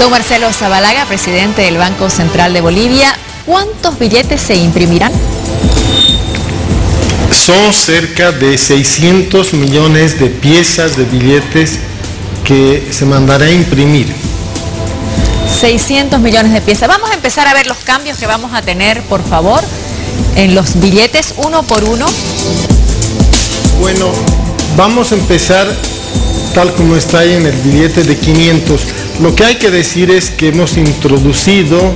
Don Marcelo Zabalaga, presidente del Banco Central de Bolivia, ¿cuántos billetes se imprimirán? Son cerca de 600 millones de piezas de billetes que se mandará a imprimir. 600 millones de piezas. Vamos a empezar a ver los cambios que vamos a tener, por favor, en los billetes uno por uno. Bueno, vamos a empezar tal como está ahí en el billete de 500. Lo que hay que decir es que hemos introducido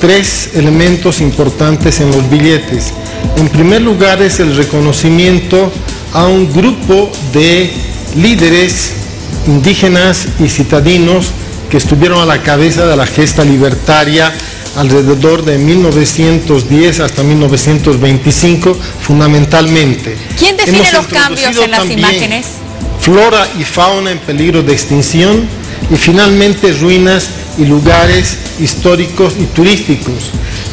tres elementos importantes en los billetes. En primer lugar es el reconocimiento a un grupo de líderes indígenas y citadinos que estuvieron a la cabeza de la gesta libertaria alrededor de 1910 hasta 1925 fundamentalmente. ¿Quién define los cambios en las imágenes? Flora y fauna en peligro de extinción y finalmente ruinas y lugares históricos y turísticos.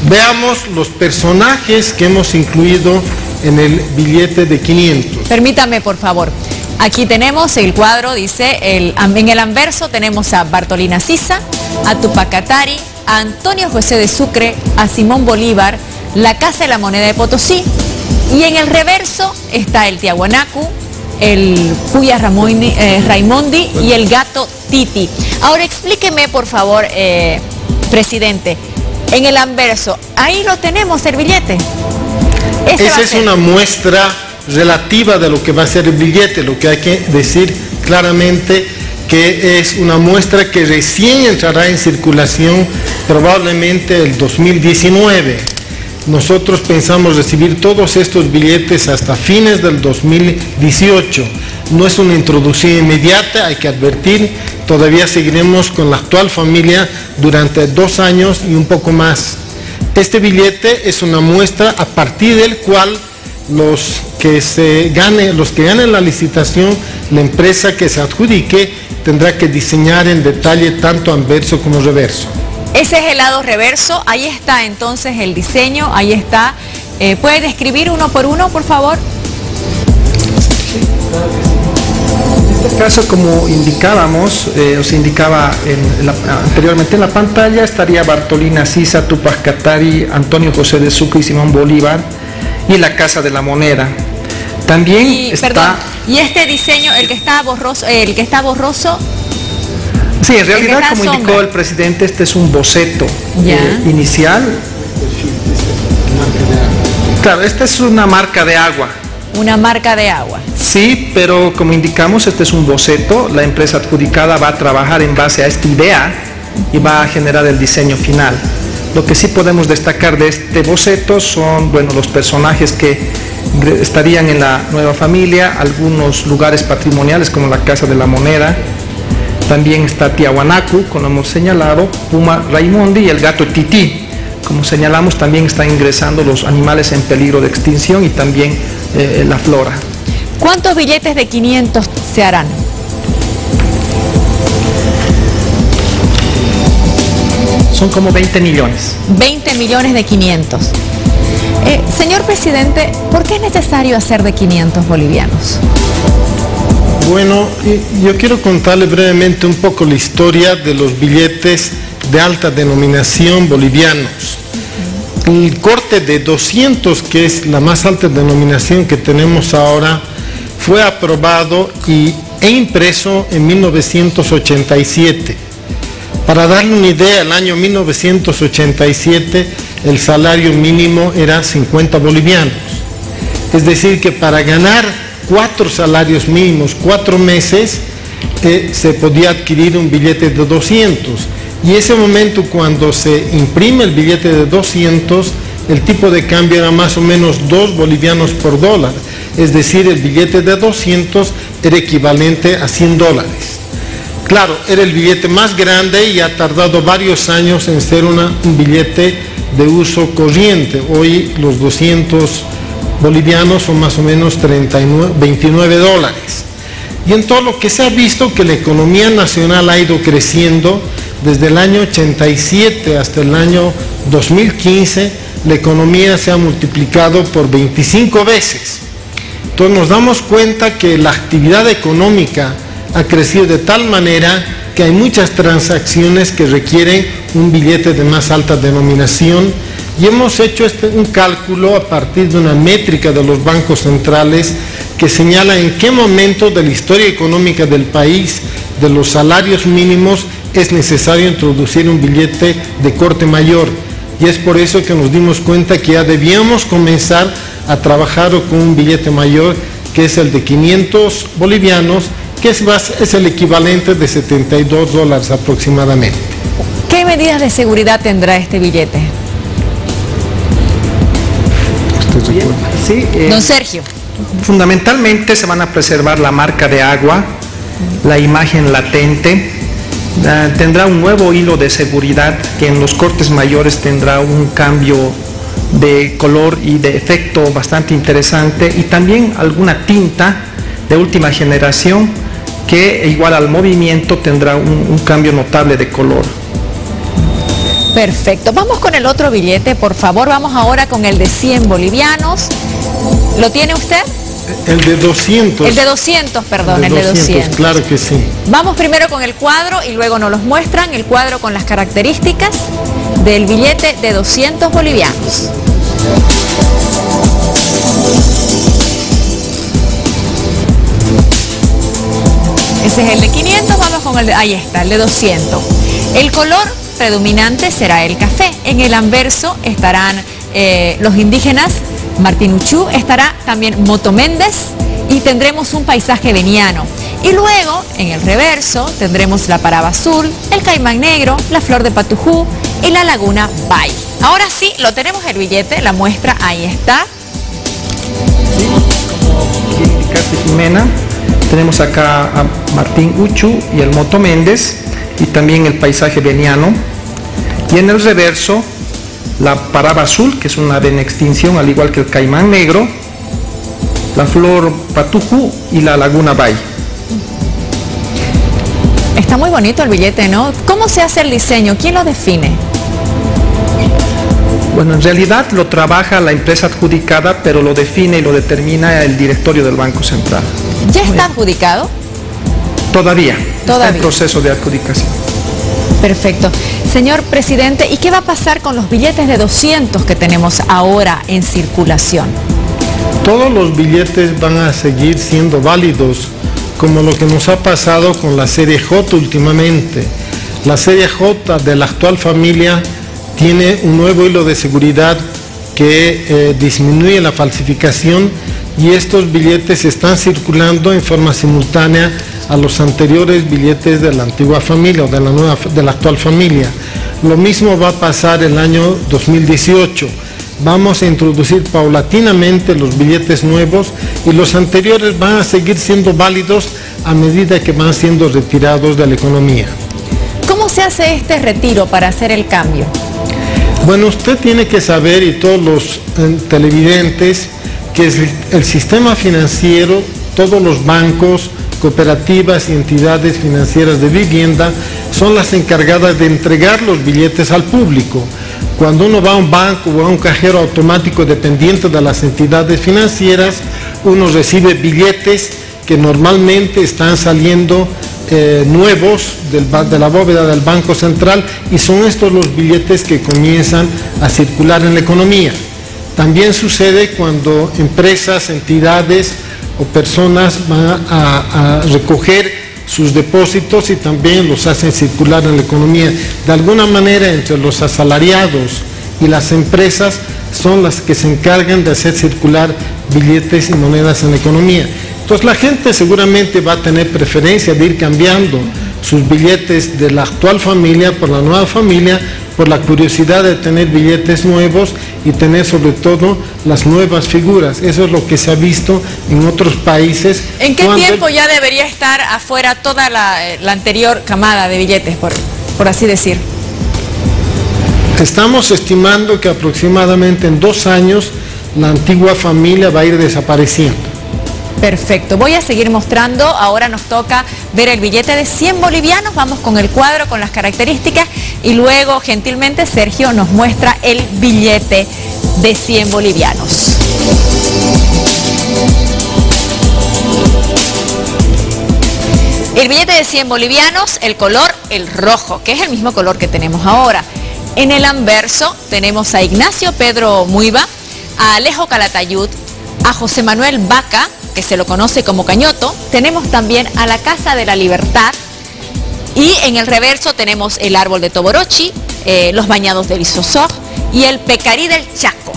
Veamos los personajes que hemos incluido en el billete de 500. Permítame, por favor. Aquí tenemos el cuadro, dice, el, en el anverso tenemos a Bartolina Sisa, a Tupac Atari, a Antonio José de Sucre, a Simón Bolívar, la Casa de la Moneda de Potosí, y en el reverso está el Tiahuanacu, el Puya eh, Raimondi y el gato Titi. Ahora explíqueme, por favor, eh, presidente, en el anverso, ahí lo tenemos, el billete. Esa es una muestra relativa de lo que va a ser el billete, lo que hay que decir claramente que es una muestra que recién entrará en circulación probablemente el 2019. Nosotros pensamos recibir todos estos billetes hasta fines del 2018. No es una introducción inmediata, hay que advertir, todavía seguiremos con la actual familia durante dos años y un poco más. Este billete es una muestra a partir del cual los que gane, los que ganen la licitación, la empresa que se adjudique tendrá que diseñar en detalle tanto anverso como reverso. Ese es el lado reverso, ahí está entonces el diseño, ahí está. Eh, ¿Puede describir uno por uno, por favor? En este caso, como indicábamos, eh, o se indicaba anteriormente en la pantalla, estaría Bartolina Sisa, Tupac Katari, Antonio José de Sucre y Simón Bolívar y la Casa de la Moneda. También y, está... y este diseño, el que está borroso, el que está borroso... Sí, en realidad, como indicó el presidente, este es un boceto eh, inicial. Claro, esta es una marca de agua. Una marca de agua. Sí, pero como indicamos, este es un boceto. La empresa adjudicada va a trabajar en base a esta idea y va a generar el diseño final. Lo que sí podemos destacar de este boceto son bueno, los personajes que estarían en la nueva familia, algunos lugares patrimoniales como la Casa de la Moneda, también está Tiahuanacu, como hemos señalado, Puma Raimondi y el gato Tití. Como señalamos, también están ingresando los animales en peligro de extinción y también eh, la flora. ¿Cuántos billetes de 500 se harán? son como 20 millones. 20 millones de 500. Eh, señor presidente, ¿por qué es necesario hacer de 500 bolivianos? Bueno, yo quiero contarle brevemente un poco la historia de los billetes de alta denominación bolivianos. El corte de 200, que es la más alta denominación que tenemos ahora, fue aprobado y, e impreso en 1987 para darle una idea, el año 1987 el salario mínimo era 50 bolivianos. Es decir, que para ganar cuatro salarios mínimos, cuatro meses, se podía adquirir un billete de 200. Y ese momento cuando se imprime el billete de 200, el tipo de cambio era más o menos 2 bolivianos por dólar. Es decir, el billete de 200 era equivalente a 100 dólares. Claro, era el billete más grande y ha tardado varios años en ser un billete de uso corriente. Hoy los 200 bolivianos son más o menos 39, 29 dólares. Y en todo lo que se ha visto que la economía nacional ha ido creciendo desde el año 87 hasta el año 2015, la economía se ha multiplicado por 25 veces. Entonces nos damos cuenta que la actividad económica ha crecido de tal manera que hay muchas transacciones que requieren un billete de más alta denominación y hemos hecho este, un cálculo a partir de una métrica de los bancos centrales que señala en qué momento de la historia económica del país, de los salarios mínimos, es necesario introducir un billete de corte mayor. Y es por eso que nos dimos cuenta que ya debíamos comenzar a trabajar con un billete mayor, que es el de 500 bolivianos, que es, es el equivalente de 72 dólares aproximadamente. ¿Qué medidas de seguridad tendrá este billete? Sí, eh, Don Sergio. Fundamentalmente se van a preservar la marca de agua, la imagen latente, tendrá un nuevo hilo de seguridad que en los cortes mayores tendrá un cambio de color y de efecto bastante interesante y también alguna tinta de última generación que igual al movimiento tendrá un, cambio notable de color. Perfecto, vamos con el otro billete, por favor, vamos ahora con el de 100 bolivianos. ¿Lo tiene usted? El de 200. El de 200, perdón, el de 200, Claro que sí. Vamos primero con el cuadro y luego nos los muestran, el cuadro con las características del billete de 200 bolivianos. Ese es el de 500, vamos con el de, ahí está, el de 200. El color predominante será el café. En el anverso estarán eh, los indígenas Martín Uchú, estará también Moto Méndez y tendremos un paisaje veniano. Y luego, en el reverso, tendremos la Paraba Azul, el Caimán Negro, la Flor de Patujú y la Laguna Bay. Ahora sí, lo tenemos el billete, la muestra, ahí está. Como Jimena, tenemos acá a Martín Uchu y el Moto Méndez y también el paisaje veniano. Y en el reverso la paraba azul, que es una ave en extinción, al igual que el caimán negro, la flor patuju y la laguna bay. Está muy bonito el billete, ¿no? ¿Cómo se hace el diseño? ¿Quién lo define? Bueno, en realidad lo trabaja la empresa adjudicada, pero lo define y lo determina el directorio del Banco Central. ¿Ya está adjudicado? Todavía. Todavía. Está en proceso de adjudicación. Perfecto. Señor presidente, ¿y qué va a pasar con los billetes de 200 que tenemos ahora en circulación? Todos los billetes van a seguir siendo válidos, como lo que nos ha pasado con la serie J últimamente. La serie J de la actual familia tiene un nuevo hilo de seguridad que eh, disminuye la falsificación y estos billetes están circulando en forma simultánea a los anteriores billetes de la antigua familia o de la, nueva, de la actual familia. Lo mismo va a pasar el año 2018. Vamos a introducir paulatinamente los billetes nuevos y los anteriores van a seguir siendo válidos a medida que van siendo retirados de la economía. ¿Cómo se hace este retiro para hacer el cambio? Bueno, usted tiene que saber, y todos los eh, televidentes, que el sistema financiero, todos los bancos, cooperativas y entidades financieras de vivienda son las encargadas de entregar los billetes al público. Cuando uno va a un banco o a un cajero automático dependiente de las entidades financieras, uno recibe billetes que normalmente están saliendo eh, nuevos de la bóveda del Banco Central y son estos los billetes que comienzan a circular en la economía. También sucede cuando empresas, entidades, o personas van a, recoger sus depósitos y también los hacen circular en la economía. De alguna manera, entre los asalariados y las empresas son las que se encargan de hacer circular billetes y monedas en la economía. Entonces la gente seguramente va a tener preferencia de ir cambiando sus billetes de la actual familia por la nueva familia por la curiosidad de tener billetes nuevos y tener sobre todo las nuevas figuras. Eso es lo que se ha visto en otros países. ¿En qué tiempo ya debería estar afuera toda la, anterior camada de billetes, por, por así decir? Estamos estimando que aproximadamente en dos años la antigua familia va a ir desapareciendo. Perfecto, voy a seguir mostrando, ahora nos toca ver el billete de 100 bolivianos, vamos con el cuadro, con las características y luego gentilmente Sergio nos muestra el billete de 100 bolivianos. El billete de 100 bolivianos, el color, el rojo, que es el mismo color que tenemos ahora. En el anverso tenemos a Ignacio Pedro Muiva, a Alejo Calatayud, a José Manuel Vaca, que se lo conoce como Cañoto. Tenemos también a la Casa de la Libertad. Y en el reverso tenemos el árbol de Toborochi, eh, los bañados del Isosog y el Pecarí del Chaco.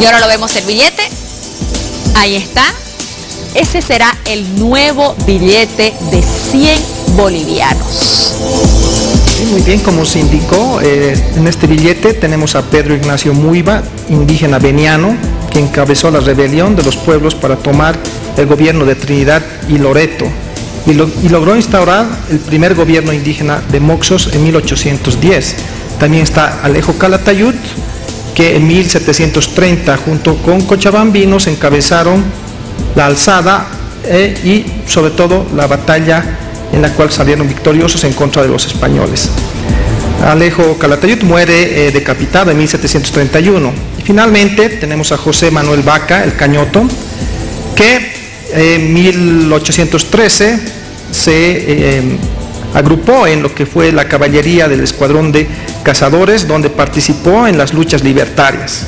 Y ahora lo vemos el billete. Ahí está, ese será el nuevo billete de 100 bolivianos. muy bien, como se indicó, eh, en este billete tenemos a Pedro Ignacio Muiva, indígena veniano, que encabezó la rebelión de los pueblos para tomar el gobierno de Trinidad y Loreto y, logró instaurar el primer gobierno indígena de Moxos en 1810. También está Alejo Calatayud, que en 1730 junto con Cochabambinos encabezaron la alzada eh, y sobre todo la batalla en la cual salieron victoriosos en contra de los españoles. Alejo Calatayud muere eh, decapitado en 1731. Y finalmente tenemos a José Manuel Vaca, el Cañoto, que en 1813 se eh, agrupó en lo que fue la caballería del escuadrón de cazadores, donde participó en las luchas libertarias.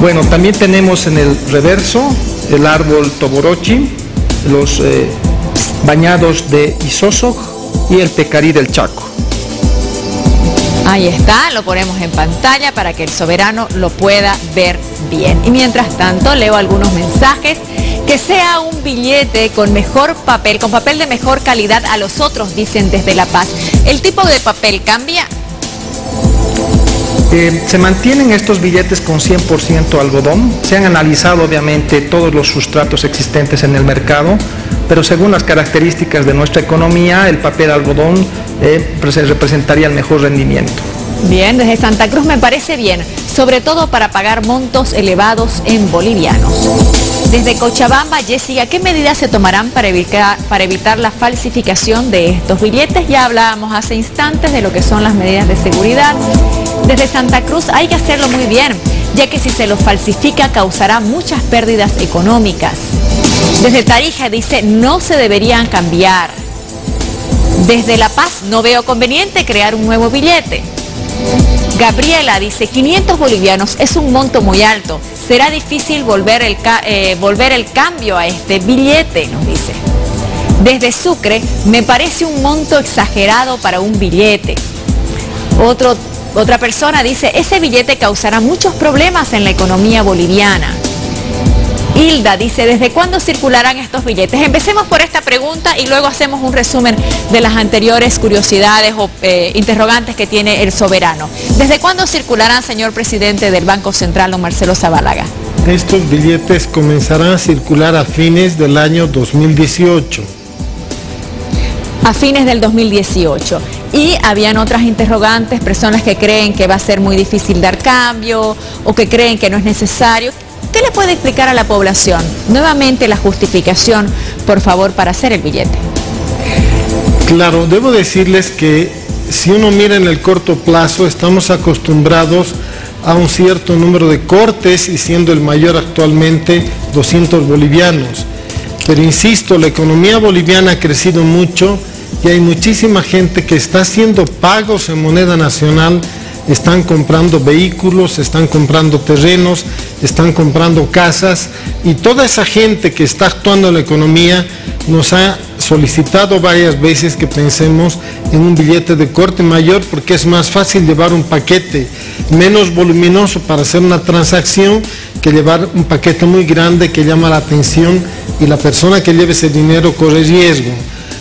Bueno, también tenemos en el reverso el árbol Toborochi, los eh, bañados de Isosog y el Pecarí del Chaco. Ahí está, lo ponemos en pantalla para que el soberano lo pueda ver bien. Y mientras tanto leo algunos mensajes. Que sea un billete con mejor papel, con papel de mejor calidad a los otros, dicen desde La Paz. ¿El tipo de papel cambia? Se mantienen estos billetes con 100% algodón. Se han analizado obviamente todos los sustratos existentes en el mercado, pero según las características de nuestra economía, el papel algodón eh, representaría el mejor rendimiento. Bien, desde Santa Cruz me parece bien, sobre todo para pagar montos elevados en bolivianos. Desde Cochabamba, Jessica, ¿qué medidas se tomarán para evitar, la falsificación de estos billetes? Ya hablábamos hace instantes de lo que son las medidas de seguridad. Desde Santa Cruz hay que hacerlo muy bien, ya que si se los falsifica causará muchas pérdidas económicas. Desde Tarija dice, no se deberían cambiar. Desde La Paz no veo conveniente crear un nuevo billete. Gabriela dice, 500 bolivianos es un monto muy alto. Será difícil volver el, eh, volver el cambio a este billete, nos dice. Desde Sucre, me parece un monto exagerado para un billete. Otra persona dice, ese billete causará muchos problemas en la economía boliviana. Hilda dice, ¿desde cuándo circularán estos billetes? Empecemos por esta pregunta y luego hacemos un resumen de las anteriores curiosidades o eh, interrogantes que tiene el soberano. ¿Desde cuándo circularán, señor presidente del Banco Central, don Marcelo Zabálaga? Estos billetes comenzarán a circular a fines del año 2018 a fines del 2018. Y habían otras interrogantes, personas que creen que va a ser muy difícil dar cambio o que creen que no es necesario. ¿Qué le puede explicar a la población? Nuevamente la justificación, por favor, para hacer el billete. Claro, debo decirles que si uno mira en el corto plazo, estamos acostumbrados a un cierto número de cortes y siendo el mayor actualmente 200 bolivianos. Pero insisto, la economía boliviana ha crecido mucho y hay muchísima gente que está haciendo pagos en moneda nacional, están comprando vehículos, están comprando terrenos, están comprando casas y toda esa gente que está actuando en la economía nos ha solicitado varias veces que pensemos en un billete de corte mayor porque es más fácil llevar un paquete menos voluminoso para hacer una transacción que llevar un paquete muy grande que llama la atención y la persona que lleve ese dinero corre riesgo.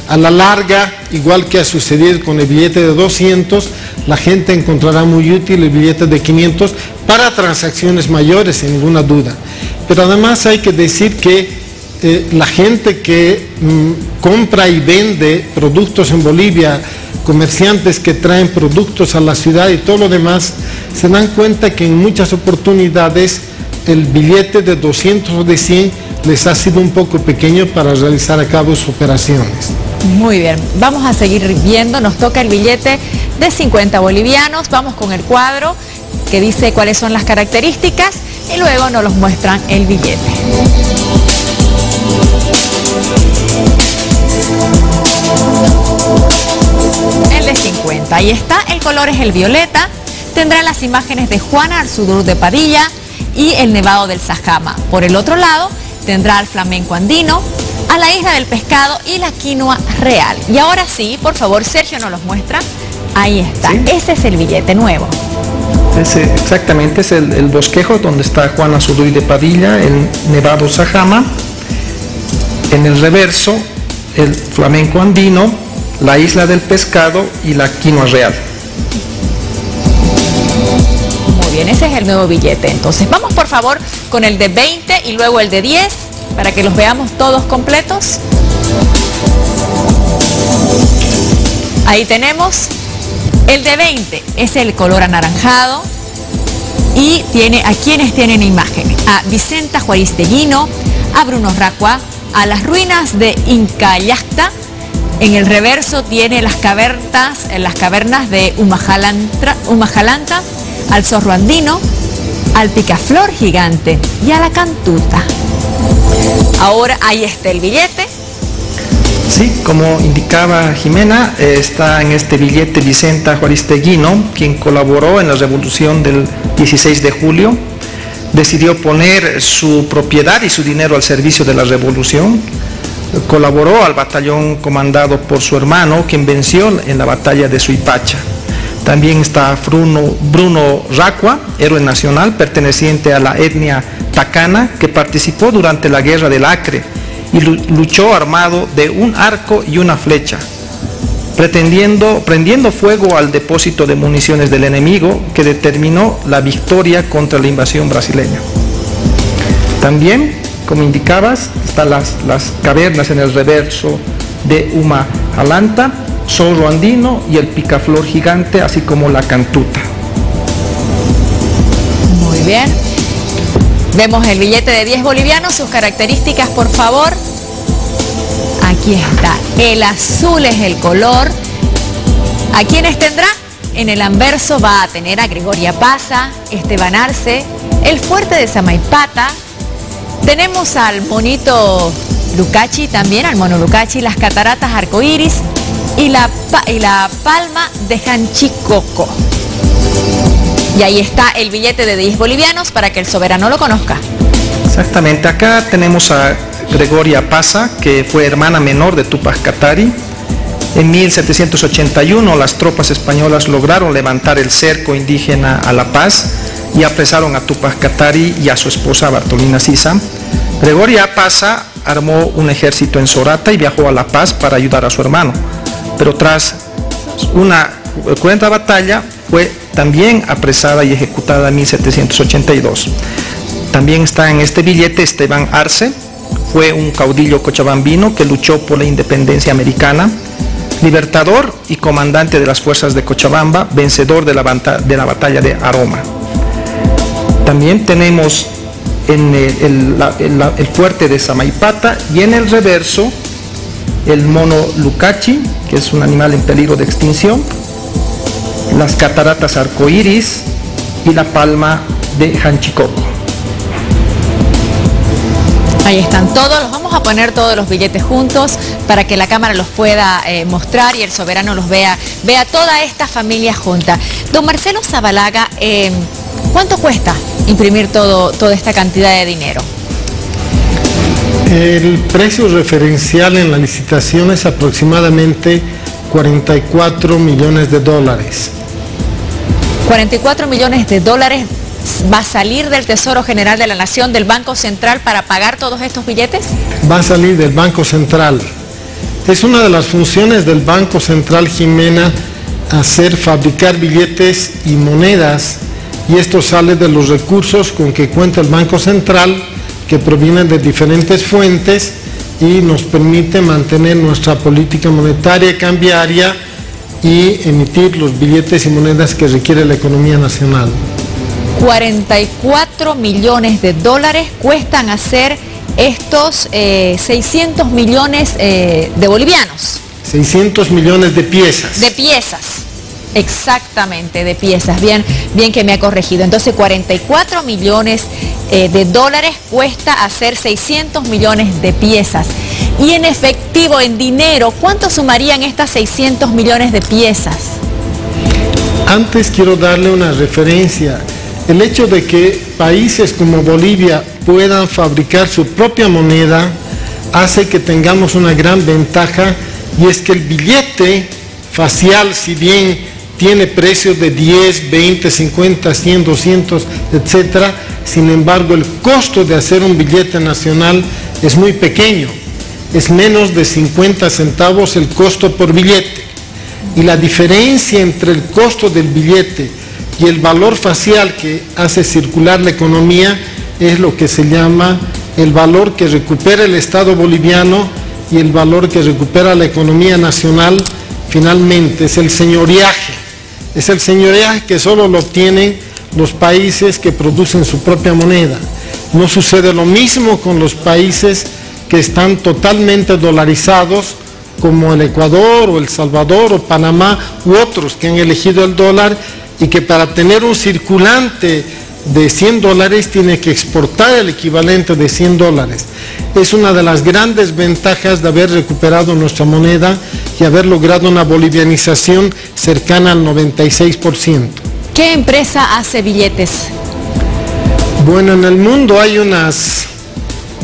A la larga, igual que ha sucedido con el billete de 200, la gente encontrará muy útil el billete de 500 para transacciones mayores, sin ninguna duda. Pero además hay que decir que eh, la gente que mm, compra y vende productos en Bolivia, comerciantes que traen productos a la ciudad y todo lo demás, se dan cuenta que en muchas oportunidades el billete de 200 o de 100 les ha sido un poco pequeño para realizar a cabo sus operaciones. Muy bien, vamos a seguir viendo, nos toca el billete de 50 bolivianos, vamos con el cuadro que dice cuáles son las características y luego nos los muestran el billete. El de 50. Ahí está, el color es el violeta. Tendrá las imágenes de Juana Arzudur de Padilla y el Nevado del Sajama. Por el otro lado, tendrá al flamenco andino, a la isla del pescado y la quinoa real. Y ahora sí, por favor, Sergio nos los muestra. Ahí está, ese es el billete nuevo. Ese, exactamente, es el, bosquejo donde está Juana Suduy de Padilla, el Nevado Sajama. En el reverso, el flamenco andino, la isla del pescado y la quinoa real. Muy bien, ese es el nuevo billete. Entonces, vamos por favor con el de 20 y luego el de 10 para que los veamos todos completos. Ahí tenemos el de 20, es el color anaranjado y tiene a quienes tienen imágenes. A Vicenta Juárez a Bruno Racua, a las ruinas de Incayacta. En el reverso tiene las cavernas, las cavernas de Humajalanta, al zorro andino, al picaflor gigante y a la cantuta. Ahora ahí está el billete. Sí, como indicaba Jimena, eh, está en este billete Vicenta Juaristeguino, quien colaboró en la revolución del 16 de julio. Decidió poner su propiedad y su dinero al servicio de la revolución. Colaboró al batallón comandado por su hermano, quien venció en la batalla de Suipacha. También está Bruno, Bruno Racua, héroe nacional perteneciente a la etnia Tacana, que participó durante la guerra del Acre y luchó armado de un arco y una flecha, pretendiendo, prendiendo fuego al depósito de municiones del enemigo que determinó la victoria contra la invasión brasileña. También, como indicabas, están las, las cavernas en el reverso de Uma Alanta, zorro andino y el picaflor gigante, así como la cantuta. Muy bien. Vemos el billete de 10 bolivianos, sus características por favor. Aquí está, el azul es el color. ¿A quiénes tendrá? En el anverso va a tener a Gregoria Paza, Esteban Arce, el fuerte de Samaipata. Tenemos al monito Lucachi también, al mono Lucachi, las cataratas arcoíris y la, y la palma de Hanchicoco. Y ahí está el billete de 10 bolivianos para que el soberano lo conozca. Exactamente, acá tenemos a Gregoria Paza, que fue hermana menor de Tupac Katari. En 1781 las tropas españolas lograron levantar el cerco indígena a La Paz y apresaron a Tupac Katari y a su esposa Bartolina Sisa. Gregoria Paza armó un ejército en Sorata y viajó a La Paz para ayudar a su hermano. Pero tras una cruenta batalla fue también apresada y ejecutada en 1782. También está en este billete Esteban Arce, fue un caudillo cochabambino que luchó por la independencia americana, libertador y comandante de las fuerzas de Cochabamba, vencedor de la, batalla de Aroma. También tenemos en el, el, fuerte de Samaipata y en el reverso el mono Lucachi, que es un animal en peligro de extinción, las cataratas arcoíris y la palma de Hanchicoco. Ahí están todos, los vamos a poner todos los billetes juntos para que la cámara los pueda eh, mostrar y el soberano los vea, vea toda esta familia junta. Don Marcelo Zabalaga, eh, ¿cuánto cuesta imprimir todo, toda esta cantidad de dinero? El precio referencial en la licitación es aproximadamente 44 millones de dólares. 44 millones de dólares va a salir del Tesoro General de la Nación, del Banco Central, para pagar todos estos billetes? Va a salir del Banco Central. Es una de las funciones del Banco Central, Jimena, hacer fabricar billetes y monedas, y esto sale de los recursos con que cuenta el Banco Central, que provienen de diferentes fuentes, y nos permite mantener nuestra política monetaria cambiaria y emitir los billetes y monedas que requiere la economía nacional. 44 millones de dólares cuestan hacer estos 600 eh, millones eh, de bolivianos. 600 millones de piezas. De piezas. Exactamente, de piezas. Bien, bien que me ha corregido. Entonces, 44 millones eh, de dólares cuesta hacer 600 millones de piezas. Y en efectivo, en dinero, ¿cuánto sumarían estas 600 millones de piezas? Antes quiero darle una referencia. El hecho de que países como Bolivia puedan fabricar su propia moneda hace que tengamos una gran ventaja y es que el billete facial, si bien tiene precios de 10, 20, 50, 100, 200, etcétera, sin embargo el costo de hacer un billete nacional es muy pequeño, es menos de 50 centavos el costo por billete. Y la diferencia entre el costo del billete y el valor facial que hace circular la economía es lo que se llama el valor que recupera el Estado boliviano y el valor que recupera la economía nacional finalmente es el señoriaje. Es el señoriaje que solo lo obtienen los países que producen su propia moneda. No sucede lo mismo con los países que están totalmente dolarizados como el Ecuador o El Salvador o Panamá u otros que han elegido el dólar y que para tener un circulante de 100 dólares tiene que exportar el equivalente de 100 dólares. Es una de las grandes ventajas de haber recuperado nuestra moneda y haber logrado una bolivianización cercana al 96%. ¿Qué empresa hace billetes? Bueno, en el mundo hay unas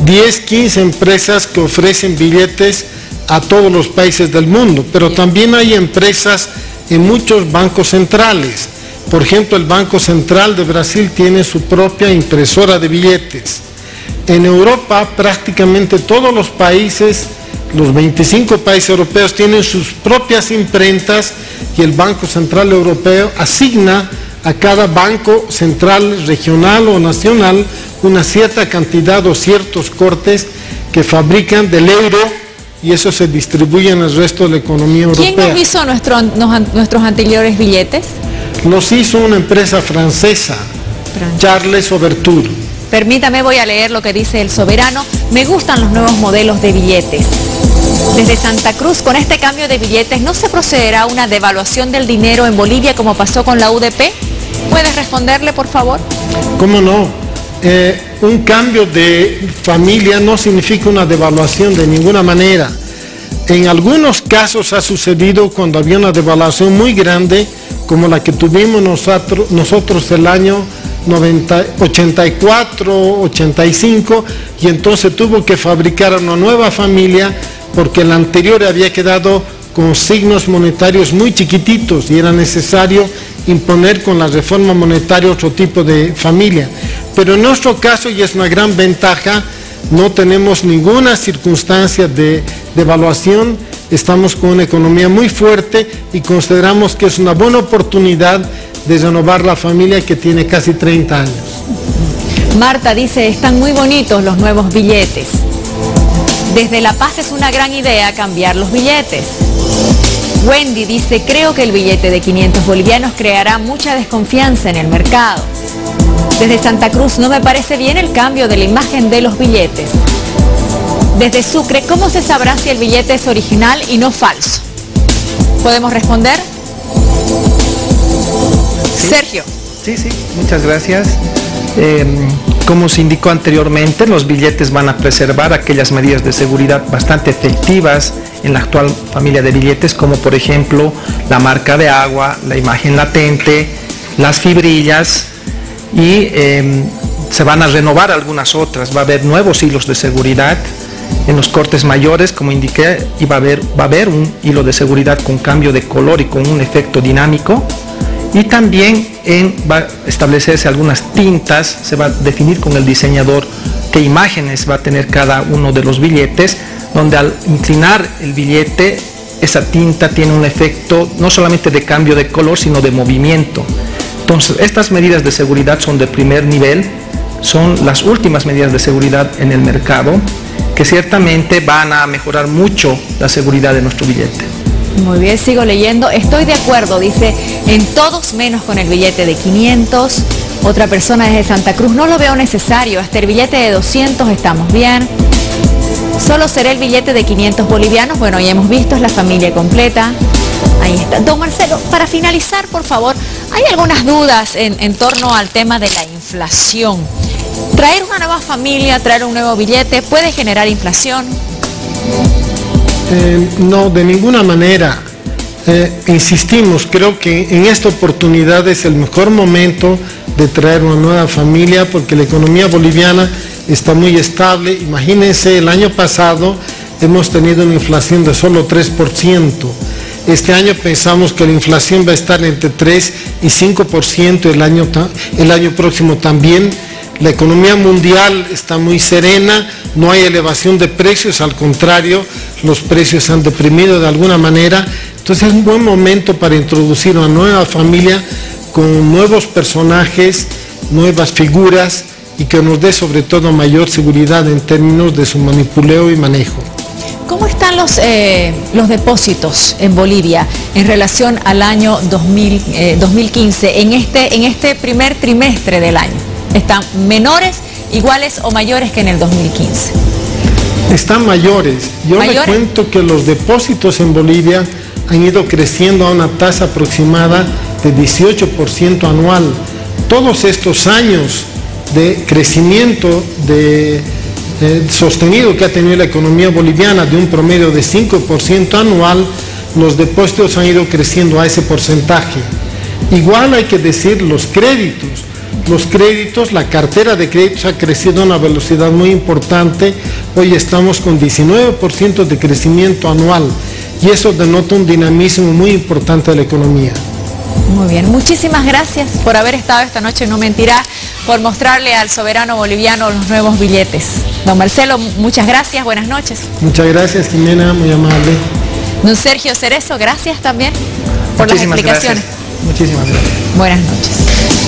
10, 15 empresas que ofrecen billetes a todos los países del mundo, pero también hay empresas en muchos bancos centrales. Por ejemplo, el Banco Central de Brasil tiene su propia impresora de billetes. En Europa prácticamente todos los países, los 25 países europeos tienen sus propias imprentas y el Banco Central Europeo asigna a cada banco central, regional o nacional una cierta cantidad o ciertos cortes que fabrican del euro y eso se distribuye en el resto de la economía europea. ¿Quién nos hizo nuestros anteriores billetes? Nos hizo una empresa francesa, Charles Overture. Permítame, voy a leer lo que dice el soberano. Me gustan los nuevos modelos de billetes. Desde Santa Cruz, con este cambio de billetes, ¿no se procederá a una devaluación del dinero en Bolivia como pasó con la UDP? ¿Puedes responderle, por favor? ¿Cómo no? Eh, un cambio de familia no significa una devaluación de ninguna manera. En algunos casos ha sucedido cuando había una devaluación muy grande, como la que tuvimos nosotros, nosotros el año 84, 85, y entonces tuvo que fabricar una nueva familia porque la anterior había quedado con signos monetarios muy chiquititos y era necesario imponer con la reforma monetaria otro tipo de familia. Pero en nuestro caso, y es una gran ventaja, no tenemos ninguna circunstancia de, evaluación, estamos con una economía muy fuerte y consideramos que es una buena oportunidad de renovar la familia que tiene casi 30 años. Marta dice, están muy bonitos los nuevos billetes. Desde La Paz es una gran idea cambiar los billetes. Wendy dice, creo que el billete de 500 bolivianos creará mucha desconfianza en el mercado. Desde Santa Cruz no me parece bien el cambio de la imagen de los billetes. Desde Sucre, ¿cómo se sabrá si el billete es original y no falso? ¿Podemos responder? Sergio. Sí, sí, muchas gracias. Em, como se indicó anteriormente, los billetes van a preservar aquellas medidas de seguridad bastante efectivas en la actual familia de billetes, como por ejemplo la marca de agua, la imagen latente, las fibrillas, y em, se van a renovar algunas otras, va a haber nuevos hilos de seguridad en los cortes mayores, como indiqué, y va a haber, va a haber un hilo de seguridad con cambio de color y con un efecto dinámico. Y también en, va a establecerse algunas tintas, se va a definir con el diseñador qué imágenes va a tener cada uno de los billetes, donde al inclinar el billete, esa tinta tiene un efecto no solamente de cambio de color, sino de movimiento. Entonces, estas medidas de seguridad son de primer nivel, son las últimas medidas de seguridad en el mercado, que ciertamente van a mejorar mucho la seguridad de nuestro billete. Muy bien, sigo leyendo. Estoy de acuerdo, dice, en todos menos con el billete de 500. Otra persona desde Santa Cruz, no lo veo necesario. Hasta el billete de 200 estamos bien. Solo será el billete de 500 bolivianos. Bueno, ya hemos visto, es la familia completa. Ahí está. Don Marcelo, para finalizar, por favor, hay algunas dudas en, torno al tema de la inflación. ¿Traer una nueva familia, traer un nuevo billete puede generar inflación? Eh, no, de ninguna manera. Eh, insistimos, creo que en esta oportunidad es el mejor momento de traer una nueva familia porque la economía boliviana está muy estable. Imagínense, el año pasado hemos tenido una inflación de solo 3%. Este año pensamos que la inflación va a estar entre 3 y 5% el año, el año próximo también. La economía mundial está muy serena, no hay elevación de precios, al contrario, los precios han deprimido de alguna manera. Entonces es un buen momento para introducir una nueva familia con nuevos personajes, nuevas figuras y que nos dé sobre todo mayor seguridad en términos de su manipuleo y manejo. ¿Cómo están los, eh, los depósitos en Bolivia en relación al año 2015, eh, en este, en este primer trimestre del año? ¿Están menores, iguales o mayores que en el 2015? Están mayores. Yo le cuento que los depósitos en Bolivia han ido creciendo a una tasa aproximada de 18% anual. Todos estos años de crecimiento de sostenido que ha tenido la economía boliviana de un promedio de 5% anual, los depósitos han ido creciendo a ese porcentaje. Igual hay que decir los créditos. Los créditos, la cartera de créditos ha crecido a una velocidad muy importante. Hoy estamos con 19% de crecimiento anual y eso denota un dinamismo muy importante de la economía. Muy bien, muchísimas gracias por haber estado esta noche No Mentirá, por mostrarle al soberano boliviano los nuevos billetes. Don Marcelo, muchas gracias, buenas noches. Muchas gracias, Jimena, muy amable. Don Sergio Cerezo, gracias también por las explicaciones. Muchísimas gracias. Buenas noches.